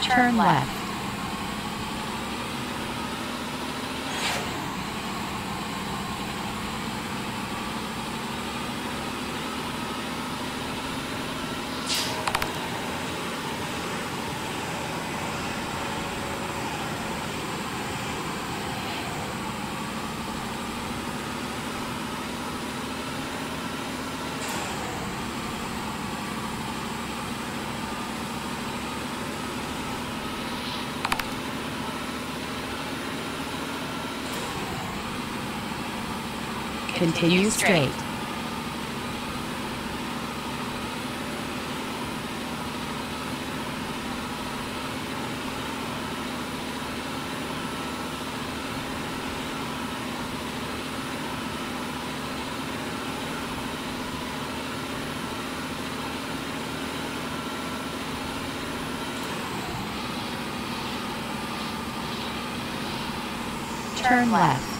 Turn left. Continue straight. Turn left.